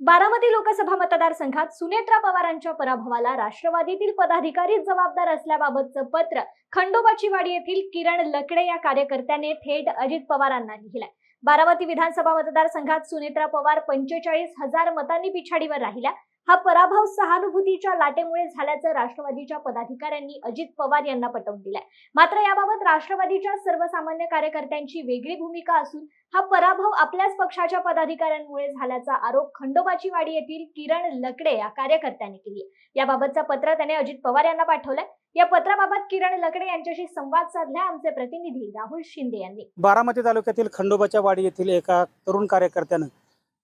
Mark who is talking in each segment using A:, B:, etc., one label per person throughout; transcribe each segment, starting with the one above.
A: बारामती लोकसभा मतदारसंघात सुनेत्रा पवारांच्या पराभवाला राष्ट्रवादीतील पदाधिकारीच जबाबदार असल्याबाबतचं पत्र खंडोबाची वाडी येथील किरण लकडे या कार्यकर्त्याने थेट अजित पवारांना लिहिलंय. बारामती विधानसभा मतदारसंघात सुनेत्रा पवार पंचेचाळीस हजार मतांनी पिछाडीवर राहिल्या. हा पराभव सहानुभूतीच्या लाटेमुळे झाल्याचं राष्ट्रवादीच्या पदाधिकाऱ्यांनी अजित पवार यांना पटवून दिलाय. मात्र याबाबत राष्ट्रवादीच्या सर्वसामान्य कार्यकर्त्यांची वेगळी भूमिका असून हा पराभव आपल्याच पक्षाच्या पदाधिकाऱ्यांमुळे झाल्याचा आरोप खंडोबाची वाडी येथील किरण लकडे या कार्यकर्त्याने केली याबाबतचा पत्र त्याने अजित पवार यांना पाठवलंय. या पत्राबाबत किरण लकडे यांच्याशी संवाद साधला आमचे प्रतिनिधी राहुल शिंदे यांनी.
B: बारामती तालुक्यातील खंडोबाच्या वाडी येथील एका तरुण कार्यकर्त्यानं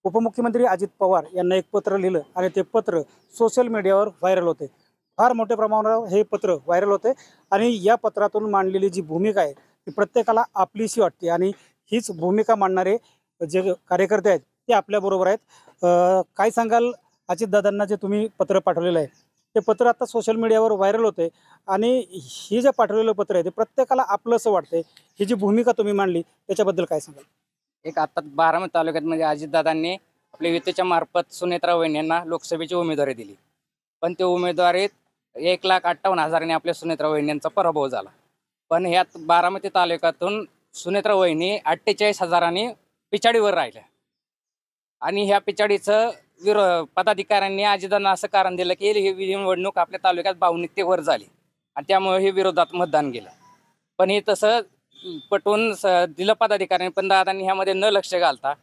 B: उपमुख्यमंत्री अजित पवार यांना एक पत्र लिहिलं आणि ते पत्र सोशल मीडियावर व्हायरल होते. फार मोठ्या प्रमाणावर हे पत्र व्हायरल होते आणि या पत्रातून मांडलेली जी भूमिका आहे ती प्रत्येकाला आपलीशी वाटते आणि हीच भूमिका मांडणारे जे कार्यकर्ते आहेत ते आपल्याबरोबर आहेत. काय सांगाल अजितदादांना जे तुम्ही पत्र पाठवलेलं आहे? ते पत्र आता सोशल मीडियावर व्हायरल होते आणि ही जे पाठवलेलं पत्र आहे ते प्रत्येकाला आपलंसं वाटते ही जी भूमिका तुम्ही मांडली त्याच्याबद्दल काय सांगाल?
C: एक आता बारामती तालुक्यात म्हणजे अजितदादांनी आपल्या युतीच्या मार्फत सुनेत्रा यांना लोकसभेची उमेदवारी दिली. पण त्या उमेदवारीत एक लाख अठ्ठावन्न हजाराने आपल्या सुनेत्रा वहिनींचा पराभव झाला. पण ह्यात बारामती तालुक्यातून सुनेत्रा वहिनी अठ्ठेचाळीस हजारांनी पिछाडीवर राहिल्या. आणि ह्या पिछाडीचं विरो पदाधिकाऱ्यांनी अजितदादांना असं कारण दिलं की ही निवडणूक आपल्या तालुक्यात भावनिकतेवर झाली. आणि त्यामुळे हे विरोधात मतदान गेलं. पण हे तसं पटवून स- दिलं पदाधिकाऱ्यांनी पण दादांनी ह्यामध्ये न लक्ष घालता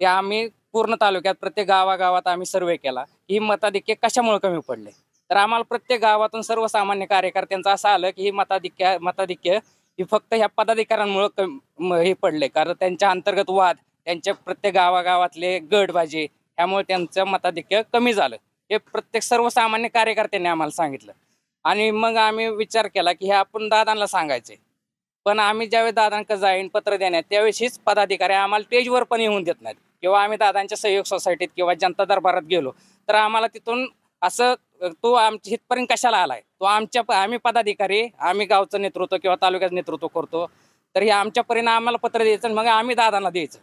C: ते आम्ही पूर्ण तालुक्यात प्रत्येक गावागावात आम्ही सर्वे केला. की ही मताधिक्य कशामुळे कमी पडले? तर आम्हाला प्रत्येक गावातून सर्वसामान्य कार्यकर्त्यांचं असं आलं की ही मताधिक्य मताधिक्य ही फक्त ह्या पदाधिकाऱ्यांमुळं हे पडले. कारण त्यांच्या अंतर्गत वाद त्यांच्या प्रत्येक गावागावातले गटबाजी ह्यामुळे त्यांचं मताधिक्य कमी झालं. हे प्रत्येक सर्वसामान्य कार्यकर्त्यांनी आम्हाला सांगितलं. आणि मग आम्ही विचार केला की हे आपण दादांना सांगायचे. पण आम्ही ज्यावेळी दादांकडे जाईन पत्र देण्यात त्यावेळेस हीच पदाधिकारी आम्हाला पेजवर पण येऊन देत नाहीत. किंवा आम्ही दादांच्या सहयोग सोसायटीत किंवा जनता दरबारात गेलो तर आम्हाला तिथून असं तो आमच्या इथपर्यंत कशाला आलाय? तो आमच्या आम्ही पदाधिकारी आम्ही गावचं नेतृत्व किंवा तालुक्याचं नेतृत्व करतो तर हे आमच्यापर्यंत आम्हाला पत्र द्यायचं आणि मग आम्ही दादांना द्यायचं.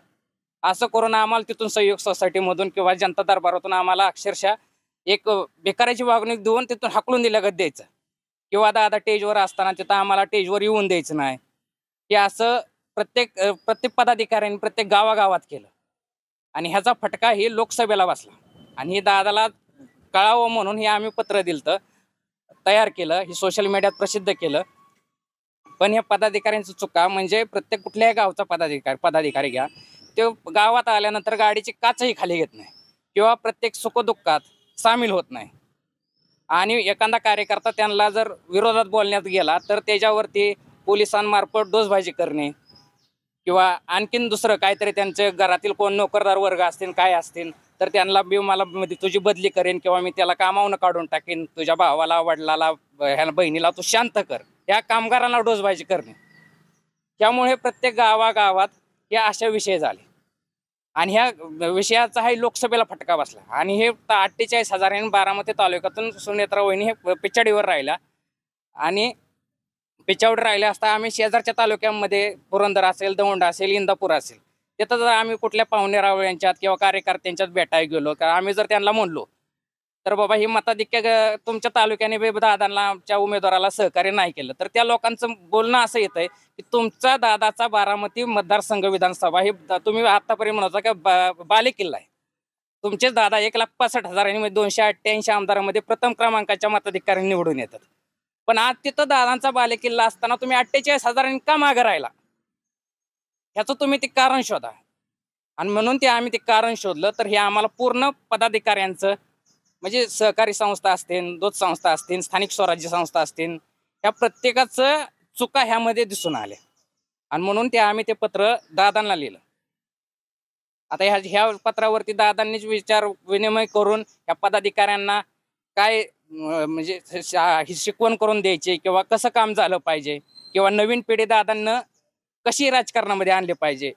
C: असं करून आम्हाला तिथून सहयोग सोसायटीमधून किंवा जनता दरबारातून आम्हाला अक्षरशः एक बेकाराची वागणूक देऊन तिथून हाकलून दिल्यागत द्यायचं. किंवा दादा टेजवर असताना तिथं आम्हाला टेजवर येऊन द्यायचं नाही. हे असं प्रत्येक प्रत्येक पदाधिकाऱ्यांनी प्रत्येक गावागावात केलं. आणि ह्याचा फटका हे लोकसभेला बसला. आणि हे दादाला कळावं म्हणून हे आम्ही पत्र दिलं तयार केलं हे सोशल मीडियात प्रसिद्ध केलं. पण ह्या पदाधिकाऱ्यांची चुका म्हणजे प्रत्येक कुठल्याही गावचा पदाधिकारी पदाधिकारी घ्या तो गावात आल्यानंतर गाडीची काचही खाली घेत नाही किंवा प्रत्येक सुखदुःखात सामील होत नाही. आणि एखादा कार्यकर्ता त्यांना जर विरोधात बोलण्यात गेला तर त्याच्यावरती पोलिसांमार्फत डोसबाजी करणे किंवा आणखीन दुसरं काहीतरी त्यांचे घरातील कोण नोकरदार वर्ग असतील काय असतील तर त्यांना बी मला म्हणजे तुझी बदली करेन किंवा मी त्याला कामावून काढून टाकेन तुझ्या भावाला वडिलाला ह्या बहिणीला तू शांत कर. या कामगारांना डोसबाजी करणे. त्यामुळे प्रत्येक गावागावात हे अशा विषय झाले. आणि ह्या विषयाचा हा लोकसभेला फटका बसला. आणि हे अठ्ठेचाळीस हजारांनी बारामती तालुक्यातून सुनेत्रा वहिनी हे पिछाडीवर राहिल्या. आणि पिछावर राहिले असता आम्ही शेजारच्या तालुक्यांमध्ये पुरंदर असेल दौंड असेल इंदापूर असेल. तिथं जर आम्ही कुठल्या पाहुणे रावळ्यांच्यात किंवा कार्यकर्त्यांच्यात भेटायला गेलो का आम्ही जर त्यांना म्हणलो तर बाबा ही मताधिक्य तुमच्या तालुक्याने बे दादांना आमच्या उमेदवाराला सहकार्य नाही केलं. तर त्या लोकांचं बोलणं असं येत आहे की तुमचा दादाचा बारामती मतदारसंघ विधानसभा ही तुम्ही आतापर्यंत म्हणता होता का बा- बालेकिल्ला आहे. तुमचेच दादा एक लाख पासष्ट हजारांनी दोनशे अठ्ठ्याऐंशी आमदारांमध्ये प्रथम क्रमांकाच्या मताधिकाऱ्यांनी निवडून येतात. पण आज तिथं दादांचा बालेकिल्ला असताना तुम्ही अठ्ठेचाळीस हजारांनी का मागं राहिला? ह्याचं तुम्ही ते कारण शोधा. आणि म्हणून ते आम्ही ते कारण शोधलं तर हे आम्हाला पूर्ण पदाधिकाऱ्यांचं म्हणजे सहकारी संस्था असतील दूध संस्था असतील स्थानिक स्वराज्य संस्था असतील ह्या प्रत्येकाचं चुका ह्यामध्ये दिसून आल्या. आणि म्हणून ते आम्ही ते पत्र दादांना लिहिलं. आता ह्या ह्या पत्रावरती दादांनीच विचार विनिमय करून ह्या पदाधिकाऱ्यांना काय म्हणजे शा- ही शिकवण करून द्यायची किंवा कसं काम झालं पाहिजे किंवा नवीन पिढी दादांना कशी राजकारणामध्ये आणले पाहिजे?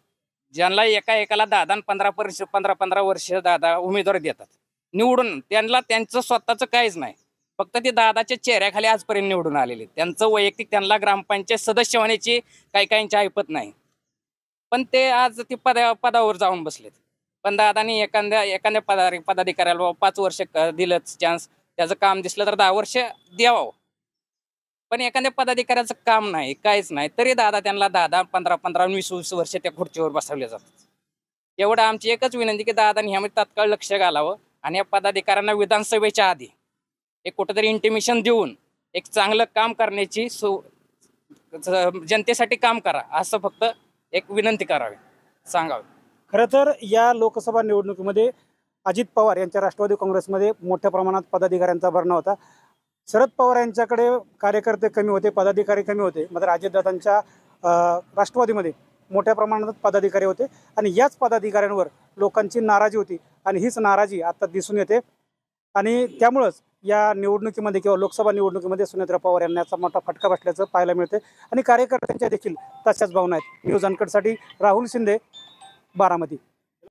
C: ज्यांना एका एकाला दादा पंधरा वर्ष पंधरा पंधरा वर्ष दादा उमेदवार देतात. निवडून त्यांना त्यांचं स्वतःचं काहीच नाही. फक्त ते दादाच्या चेहऱ्याखाली आजपर्यंत निवडून आलेले त्यांचं वैयक्तिक त्यांना ग्रामपंचायत सदस्य होण्याची काही काहींची ऐपत नाही. पण ते आज ते पदा पदावर जाऊन बसलेत. पण दादानी एखाद्या एखाद्या पदा पदाधिकाऱ्याला बाबा पाच वर्ष दिलंच चान्स त्याचं काम दिसलं तर दहा वर्ष द्यावं. पण एखाद्या पदाधिकाऱ्याचं काम नाही काहीच नाही तरी दादा त्यांना दहा दहा पंधरा पंधरा वीस वीस वर्ष त्या खुर्चीवर बसवले जातात. एवढं आमची एकच विनंती की दादाने ह्यामध्ये तात्काळ लक्ष घालावं आणि या पदाधिकाऱ्यांना विधानसभेच्या आधी एक कुठंतरी इंटिमेशन देऊन एक चांगलं काम करण्याची सु जनतेसाठी काम करा असं फक्त एक विनंती करावी सांगावी.
B: खरं तर या लोकसभा निवडणुकीमध्ये अजित पवार यांच्या राष्ट्रवादी काँग्रेसमध्ये मोठ्या प्रमाणात पदाधिकाऱ्यांचा भरणा होता. शरद पवार यांच्याकडे कार्यकर्ते कमी होते पदाधिकारी कमी होते. मात्र अजितदादांच्या राष्ट्रवादीमध्ये मोठ्या प्रमाणात पदाधिकारी होते आणि याच पदाधिकाऱ्यांवर लोकांची नाराजी होती आणि हीच नाराजी आता दिसून येते. आणि त्यामुळंच या निवडणुकीमध्ये किंवा लोकसभा निवडणुकीमध्ये सुनेत्रा पवार यांना याचा मोठा फटका बसल्याचं पाहायला मिळते. आणि कार्यकर्त्यांच्या देखील तशाच भावना आहेत. न्यूज अनकडसाठी राहुल शिंदे बारामती.